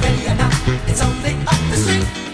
ready or not, it's only up the street.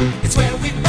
It's where we've been.